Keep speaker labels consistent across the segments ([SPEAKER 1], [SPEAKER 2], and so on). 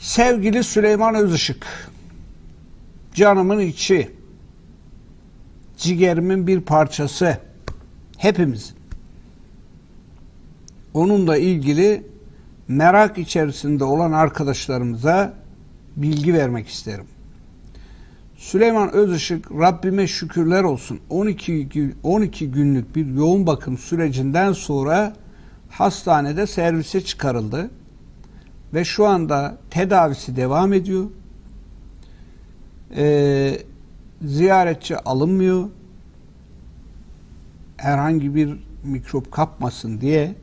[SPEAKER 1] Sevgili Süleyman Özışık, canımın içi, ciğerimin bir parçası, hepimizin. Onunla ilgili merak içerisinde olan arkadaşlarımıza bilgi vermek isterim. Süleyman Özışık Rabbime şükürler olsun 12 12 günlük bir yoğun bakım sürecinden sonra hastanede servise çıkarıldı ve şu anda tedavisi devam ediyor. Ee, ziyaretçi alınmıyor. Herhangi bir mikrop kapmasın diye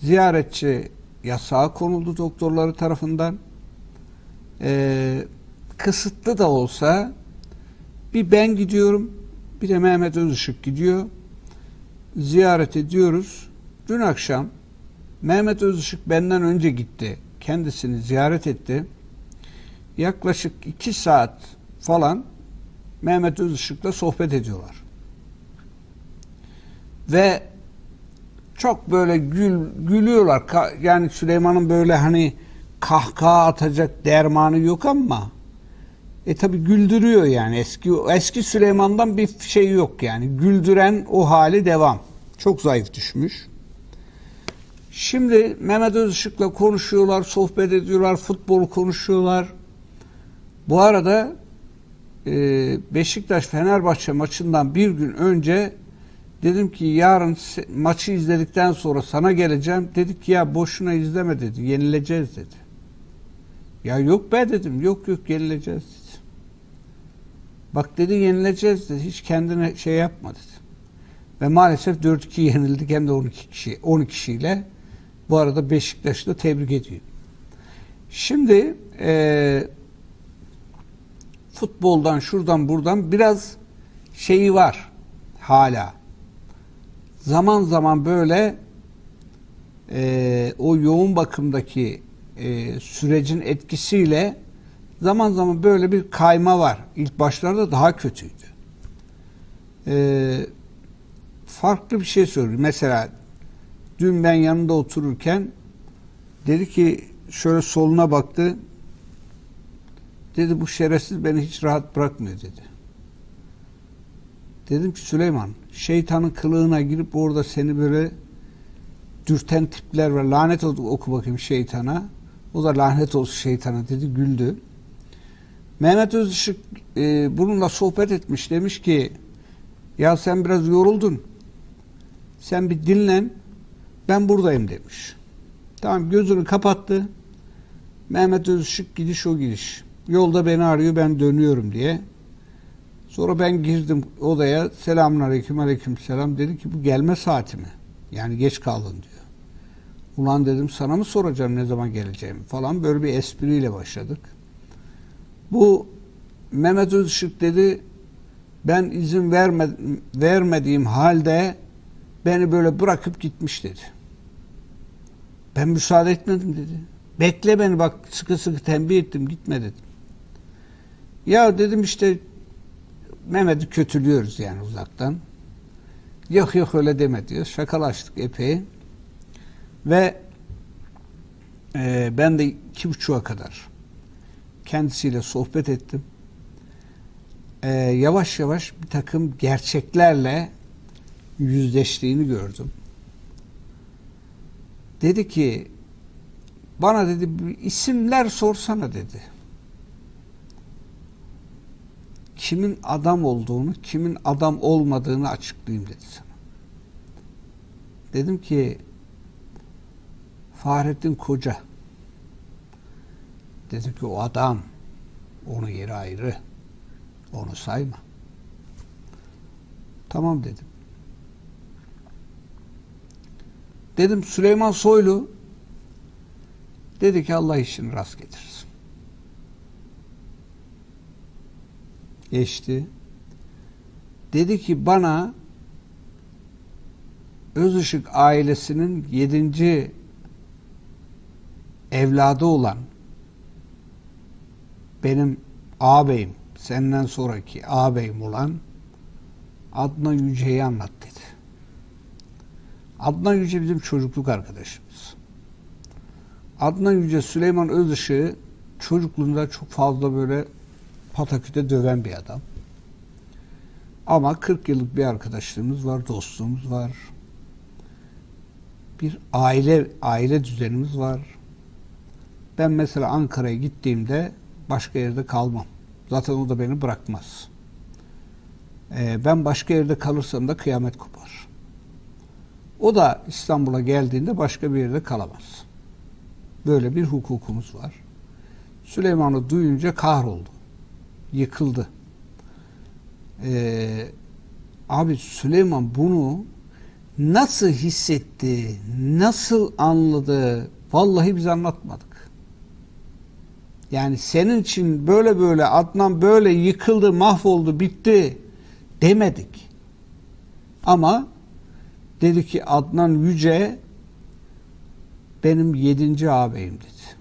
[SPEAKER 1] ziyaretçi yasağa konuldu doktorları tarafından. Ee, kısıtlı da olsa bir ben gidiyorum bir de Mehmet Özışık gidiyor. Ziyaret ediyoruz. Dün akşam Mehmet Özışık benden önce gitti. Kendisini ziyaret etti. Yaklaşık iki saat falan Mehmet Özışık'la sohbet ediyorlar. Ve çok böyle gül, gülüyorlar. Yani Süleyman'ın böyle hani kahkaha atacak dermanı yok ama e tabi güldürüyor yani eski eski Süleyman'dan bir şey yok yani güldüren o hali devam. Çok zayıf düşmüş. Şimdi Mehmet Özışık'la konuşuyorlar, sohbet ediyorlar, futbol konuşuyorlar. Bu arada e, Beşiktaş-Fenerbahçe maçından bir gün önce dedim ki yarın maçı izledikten sonra sana geleceğim. Dedik ki ya boşuna izleme dedi, yenileceğiz dedi. Ya yok be dedim, yok yok yenileceğiz dedi. Bak dedi yenileceğiz dedi, hiç kendine şey yapma dedi. Ve maalesef 4-2 yenildik hem de 12 kişi, 12 kişiyle. Bu arada Beşiktaş'ı da tebrik ediyor. Şimdi e, futboldan şuradan buradan biraz şeyi var hala. Zaman zaman böyle e, o yoğun bakımdaki e, sürecin etkisiyle zaman zaman böyle bir kayma var. İlk başlarda daha kötüydü. E, farklı bir şey söylüyor. Mesela Dün ben yanında otururken dedi ki şöyle soluna baktı. Dedi bu şerefsiz beni hiç rahat bırakmıyor dedi. Dedim ki Süleyman şeytanın kılığına girip orada seni böyle dürten tipler var. Lanet oku bakayım şeytana. O da lanet olsun şeytana dedi güldü. Mehmet Özışık e, bununla sohbet etmiş demiş ki ya sen biraz yoruldun. Sen bir dinlen ben buradayım demiş. Tamam gözünü kapattı. Mehmet Özışık gidiş o gidiş. Yolda beni arıyor ben dönüyorum diye. Sonra ben girdim odaya. Selamun aleyküm aleyküm selam. Dedi ki bu gelme saati mi? Yani geç kaldın diyor. Ulan dedim sana mı soracağım ne zaman geleceğimi falan. Böyle bir espriyle başladık. Bu Mehmet Özışık dedi ben izin verme, vermediğim halde beni böyle bırakıp gitmiş dedi. Ben müsaade etmedim dedi. Bekle beni bak sıkı sıkı tembih ettim gitme dedim. Ya dedim işte Mehmet'i kötülüyoruz yani uzaktan. Yok yok öyle deme diyor. Şakalaştık epey. Ve e, ben de iki buçuğa kadar kendisiyle sohbet ettim. E, yavaş yavaş bir takım gerçeklerle yüzleştiğini gördüm. Dedi ki bana dedi isimler sorsana dedi. Kimin adam olduğunu, kimin adam olmadığını açıklayayım dedi sana. Dedim ki Fahrettin Koca dedi ki o adam onu yeri ayrı onu sayma. Tamam dedim. Dedim Süleyman Soylu dedi ki Allah işini rast getirsin. Geçti. Dedi ki bana Özışık ailesinin yedinci evladı olan benim ağabeyim, senden sonraki ağabeyim olan Adnan Yüce'yi anlat dedi. Adnan Yüce bizim çocukluk arkadaşımız. Adnan Yüce Süleyman Özışık'ı çocukluğunda çok fazla böyle pataküte döven bir adam. Ama 40 yıllık bir arkadaşlığımız var, dostluğumuz var. Bir aile aile düzenimiz var. Ben mesela Ankara'ya gittiğimde başka yerde kalmam. Zaten o da beni bırakmaz. Ee, ben başka yerde kalırsam da kıyamet kopar. O da İstanbul'a geldiğinde başka bir yerde kalamaz. Böyle bir hukukumuz var. Süleyman'ı duyunca kahroldu. Yıkıldı. Ee, abi Süleyman bunu nasıl hissetti, nasıl anladı? Vallahi biz anlatmadık. Yani senin için böyle böyle Adnan böyle yıkıldı, mahvoldu, bitti demedik. Ama dedi ki Adnan Yüce benim yedinci ağabeyim dedi.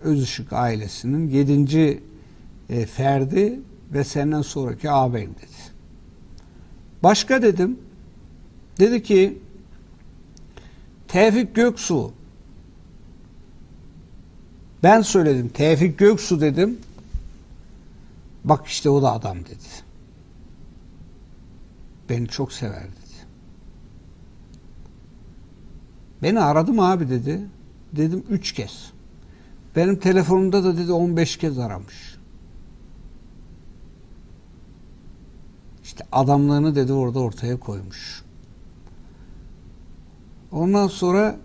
[SPEAKER 1] Özışık ailesinin yedinci e, ferdi ve senden sonraki ağabeyim dedi. Başka dedim. Dedi ki Tevfik Göksu ben söyledim. Tevfik Göksu dedim. Bak işte o da adam dedi. Beni çok sever Beni aradım abi dedi. Dedim üç kez. Benim telefonumda da dedi 15 kez aramış. İşte adamlığını dedi orada ortaya koymuş. Ondan sonra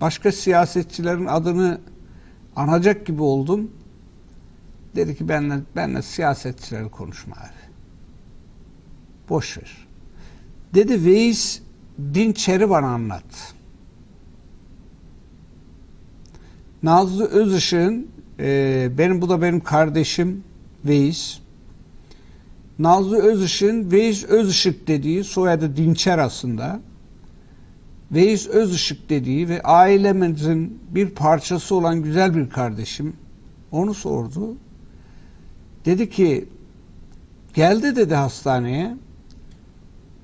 [SPEAKER 1] başka siyasetçilerin adını anacak gibi oldum. Dedi ki benle, benle siyasetçileri konuşma abi. Boş ver. Dedi Veys Dinçer'i bana anlat. Nazlı Özışık'ın e, benim bu da benim kardeşim Veys. Nazlı Özışık'ın Veys Özışık dediği soyadı Dinçer aslında. Veys Özışık dediği ve ailemizin bir parçası olan güzel bir kardeşim onu sordu. Dedi ki geldi dedi hastaneye.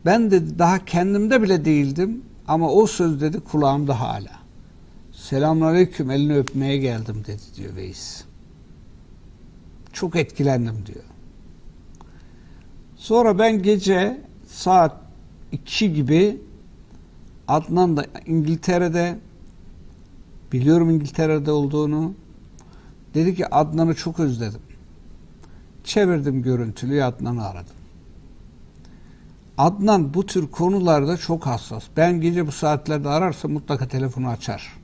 [SPEAKER 1] Ben dedi daha kendimde bile değildim ama o söz dedi kulağımda hala. Selamünaleyküm elini öpmeye geldim dedi diyor Veys. Çok etkilendim diyor. Sonra ben gece saat 2 gibi Adnan da İngiltere'de biliyorum İngiltere'de olduğunu dedi ki Adnan'ı çok özledim. Çevirdim görüntülüyü Adnan'ı aradım. Adnan bu tür konularda çok hassas. Ben gece bu saatlerde ararsa mutlaka telefonu açar.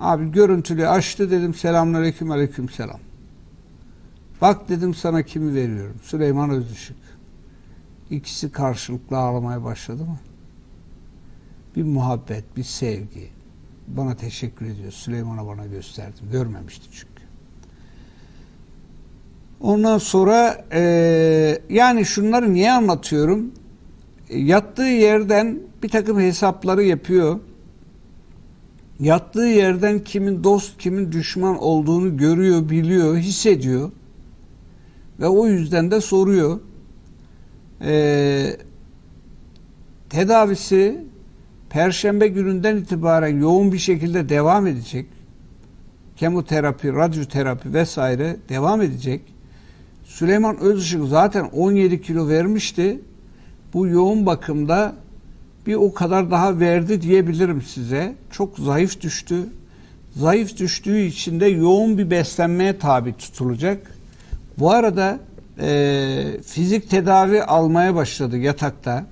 [SPEAKER 1] Abi görüntülü açtı dedim selamünaleyküm aleyküm selam. Bak dedim sana kimi veriyorum. Süleyman Özışık. İkisi karşılıklı ağlamaya başladı mı? Bir muhabbet, bir sevgi. Bana teşekkür ediyor. Süleyman'a bana gösterdim. Görmemişti çünkü. Ondan sonra e, yani şunları niye anlatıyorum? E, yattığı yerden bir takım hesapları yapıyor. Yattığı yerden kimin dost, kimin düşman olduğunu görüyor, biliyor, hissediyor. Ve o yüzden de soruyor. E, tedavisi Perşembe gününden itibaren yoğun bir şekilde devam edecek. Kemoterapi, radyoterapi vesaire devam edecek. Süleyman Özışık zaten 17 kilo vermişti. Bu yoğun bakımda bir o kadar daha verdi diyebilirim size. Çok zayıf düştü. Zayıf düştüğü için de yoğun bir beslenmeye tabi tutulacak. Bu arada e, fizik tedavi almaya başladı yatakta.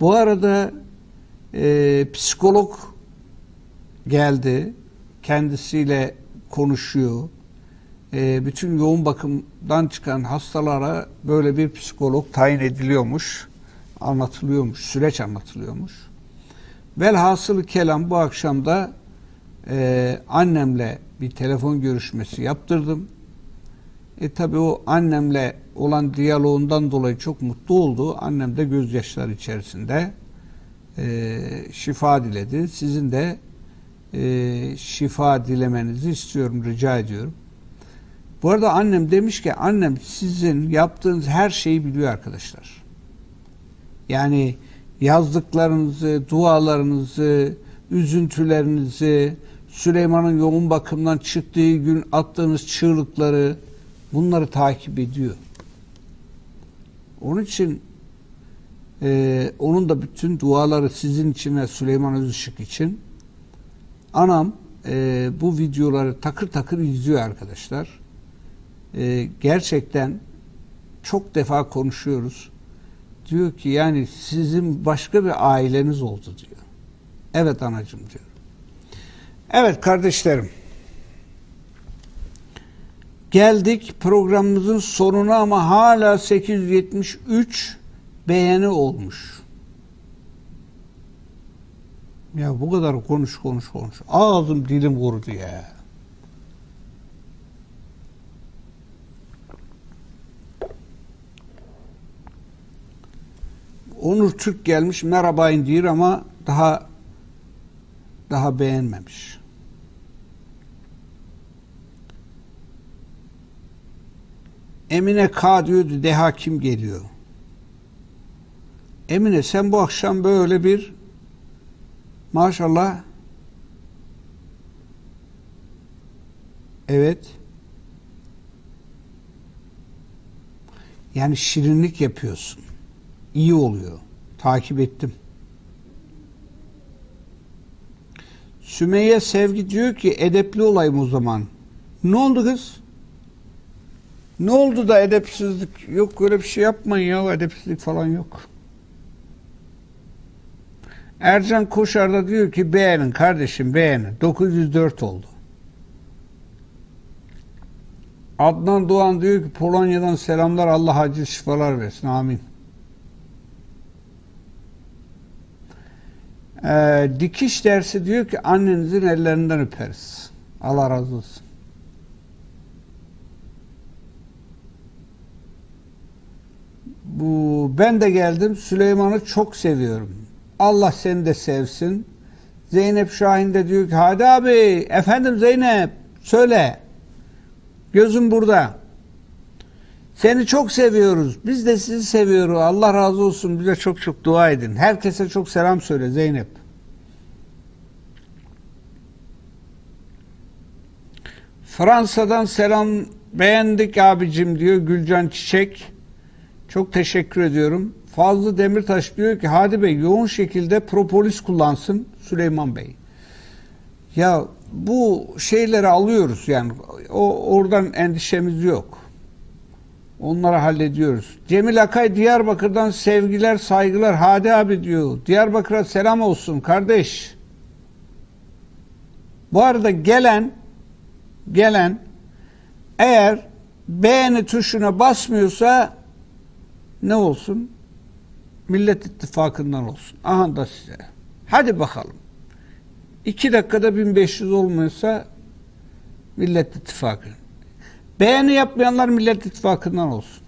[SPEAKER 1] Bu arada e, psikolog geldi. Kendisiyle konuşuyor e, bütün yoğun bakımdan çıkan hastalara böyle bir psikolog tayin ediliyormuş, anlatılıyormuş, süreç anlatılıyormuş. Velhasılı kelam bu akşam da e, annemle bir telefon görüşmesi yaptırdım. E tabi o annemle olan diyaloğundan dolayı çok mutlu oldu. Annem de gözyaşları içerisinde e, şifa diledi. Sizin de e, şifa dilemenizi istiyorum, rica ediyorum. Bu arada annem demiş ki annem sizin yaptığınız her şeyi biliyor arkadaşlar. Yani yazdıklarınızı, dualarınızı, üzüntülerinizi, Süleyman'ın yoğun bakımdan çıktığı gün attığınız çığlıkları bunları takip ediyor. Onun için e, onun da bütün duaları sizin için ve Süleyman Özışık için anam e, bu videoları takır takır izliyor arkadaşlar. E, gerçekten çok defa konuşuyoruz. Diyor ki yani sizin başka bir aileniz oldu diyor. Evet anacım diyor. Evet kardeşlerim. Geldik programımızın sonuna ama hala 873 beğeni olmuş. Ya bu kadar konuş konuş konuş. Ağzım dilim kurudu ya. Onur Türk gelmiş merhabayın diyor ama daha daha beğenmemiş. Emine K diyordu deha kim geliyor? Emine sen bu akşam böyle bir maşallah evet yani şirinlik yapıyorsun. İyi oluyor. Takip ettim. Sümeyye Sevgi diyor ki edepli olayım o zaman. Ne oldu kız? Ne oldu da edepsizlik? Yok öyle bir şey yapmayın ya edepsizlik falan yok. Ercan Koşar da diyor ki beğenin kardeşim beğenin. 904 oldu. Adnan Doğan diyor ki Polonya'dan selamlar Allah acil şifalar versin. Amin. Ee, dikiş dersi diyor ki annenizin ellerinden öperiz. Allah razı olsun. Bu ben de geldim. Süleyman'ı çok seviyorum. Allah seni de sevsin. Zeynep Şahin de diyor ki hadi abi efendim Zeynep söyle. Gözüm burada. Seni çok seviyoruz. Biz de sizi seviyoruz. Allah razı olsun. Bize çok çok dua edin. Herkese çok selam söyle Zeynep. Fransa'dan selam beğendik abicim diyor Gülcan Çiçek. Çok teşekkür ediyorum. Fazlı Demirtaş diyor ki Hadi Bey yoğun şekilde propolis kullansın Süleyman Bey. Ya bu şeyleri alıyoruz yani o oradan endişemiz yok. Onları hallediyoruz. Cemil Akay Diyarbakır'dan sevgiler, saygılar. Hadi abi diyor. Diyarbakır'a selam olsun kardeş. Bu arada gelen gelen eğer beğeni tuşuna basmıyorsa ne olsun? Millet İttifakı'ndan olsun. Aha da size. Hadi bakalım. İki dakikada 1500 olmuyorsa Millet İttifakı. Beğeni yapmayanlar Millet İttifakı'ndan olsun.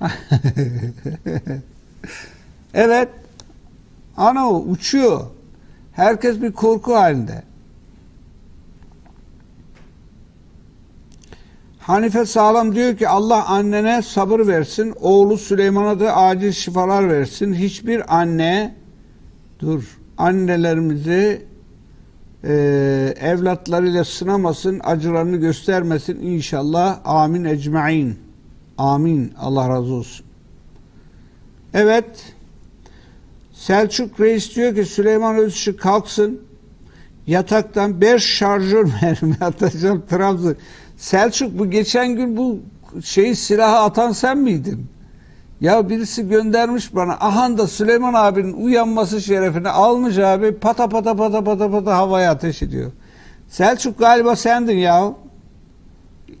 [SPEAKER 1] evet. Ana uçuyor. Herkes bir korku halinde. Hanife Sağlam diyor ki Allah annene sabır versin, oğlu Süleyman'a da acil şifalar versin. Hiçbir anne dur annelerimizi e, evlatlarıyla sınamasın, acılarını göstermesin inşallah. Amin ecmain. Amin. Allah razı olsun. Evet. Selçuk Reis diyor ki Süleyman Özışık kalksın. Yataktan beş şarjör mermi atacağım Trabzon. Selçuk bu geçen gün bu şeyi silahı atan sen miydin? Ya birisi göndermiş bana. Ahan da Süleyman abinin uyanması şerefine almış abi pata pata pata pata pata havaya ateş ediyor. Selçuk galiba sendin ya.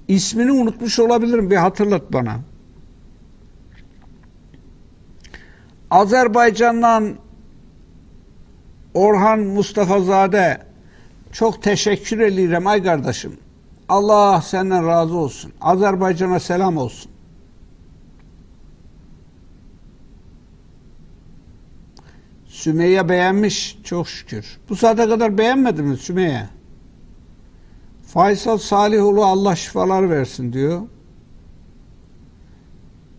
[SPEAKER 1] İsmini unutmuş olabilirim. Bir hatırlat bana. Azerbaycan'dan Orhan Mustafa Zade çok teşekkür ederim ay kardeşim. Allah senden razı olsun. Azerbaycan'a selam olsun. Sümeyye beğenmiş çok şükür. Bu saate kadar beğenmedi mi Sümeyye? Faysal Salihoğlu Allah şifalar versin diyor.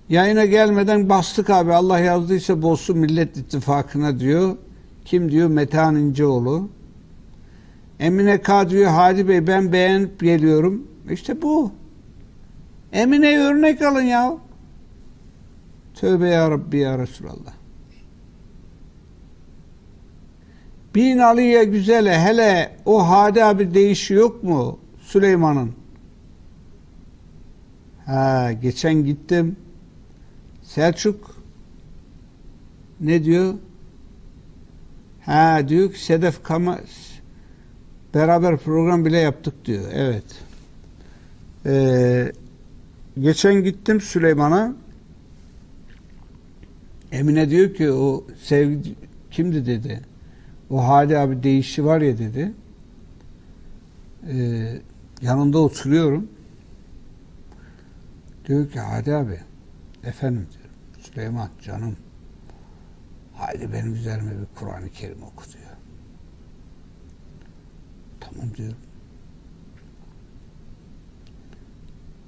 [SPEAKER 1] Yayına gelmeden bastık abi Allah yazdıysa bozsun Millet İttifakı'na diyor. Kim diyor? Metehan İnceoğlu. Emine K diyor Hadi Bey ben beğenip geliyorum. İşte bu. Emine örnek alın ya. Tövbe ya Rabbi ya Resulallah. Bin Ali'ye güzele hele o Hadi abi değişi yok mu Süleyman'ın? Ha geçen gittim. Selçuk ne diyor? Ha diyor ki Sedef Kama beraber program bile yaptık diyor. Evet. Ee, geçen gittim Süleyman'a Emine diyor ki o sevgi kimdi dedi. O Hadi abi değişi var ya dedi. Ee, yanında oturuyorum. Diyor ki Hadi abi efendim diyor. Süleyman canım haydi benim üzerime bir Kur'an-ı Kerim oku diyor. Tamam diyorum.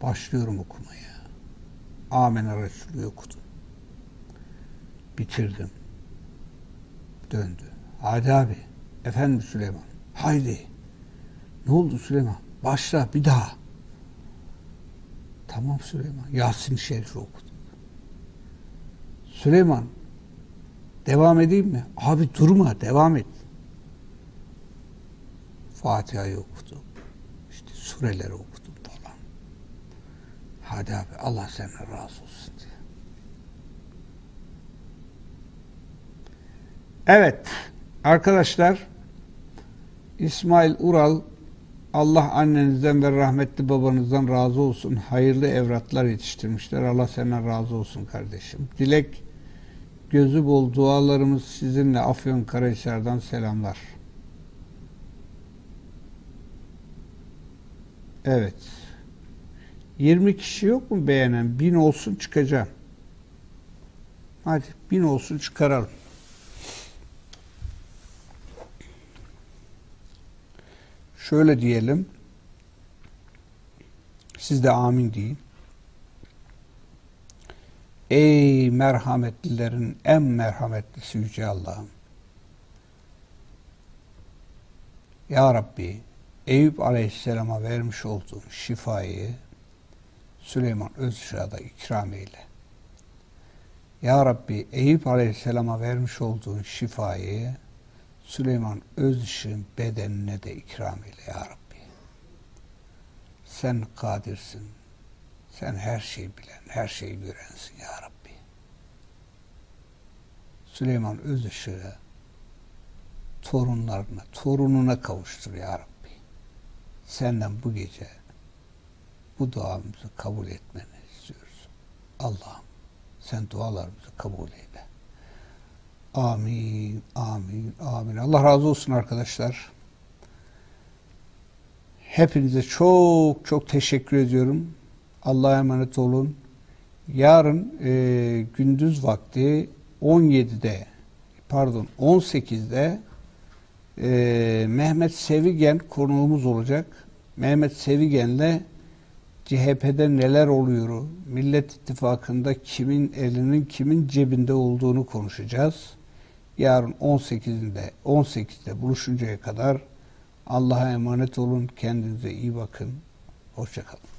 [SPEAKER 1] Başlıyorum okumaya. Amen Resulü okudum. Bitirdim. Döndü. Hadi abi. Efendim Süleyman. Haydi. Ne oldu Süleyman? Başla bir daha. Tamam Süleyman. Yasin Şerif okudum. Süleyman devam edeyim mi? Abi durma devam et. Fatiha'yı okudum. İşte sureleri okudum falan. Hadi abi Allah senden razı olsun diye. Evet arkadaşlar İsmail Ural Allah annenizden ve rahmetli babanızdan razı olsun. Hayırlı evlatlar yetiştirmişler. Allah senden razı olsun kardeşim. Dilek gözü bol dualarımız sizinle Afyon Karahisar'dan selamlar. Evet. 20 kişi yok mu beğenen? Bin olsun çıkacağım. Hadi bin olsun çıkaralım. Şöyle diyelim. Siz de amin deyin. Ey merhametlilerin en merhametlisi Yüce Allah'ım. Ya Rabbi, Eyüp Aleyhisselam'a vermiş olduğun şifayı Süleyman Özşah'da ikram eyle. Ya Rabbi, Eyüp Aleyhisselam'a vermiş olduğun şifayı Süleyman Özışık'ın bedenine de ikram eyle ya Rabbi. Sen kadirsin. Sen her şeyi bilen, her şeyi görensin ya Rabbi. Süleyman Özışık'ı torunlarına, torununa kavuştur ya Rabbi. Senden bu gece bu duamızı kabul etmeni istiyoruz. Allah'ım sen dualarımızı kabul eyle. Amin, amin, amin. Allah razı olsun arkadaşlar. Hepinize çok çok teşekkür ediyorum. Allah'a emanet olun. Yarın e, gündüz vakti 17'de pardon 18'de e, Mehmet Sevigen konuğumuz olacak. Mehmet Sevigen'le CHP'de neler oluyor, Millet İttifakı'nda kimin elinin kimin cebinde olduğunu konuşacağız. Yarın 18'inde 18'de buluşuncaya kadar Allah'a emanet olun. Kendinize iyi bakın. Hoşçakalın.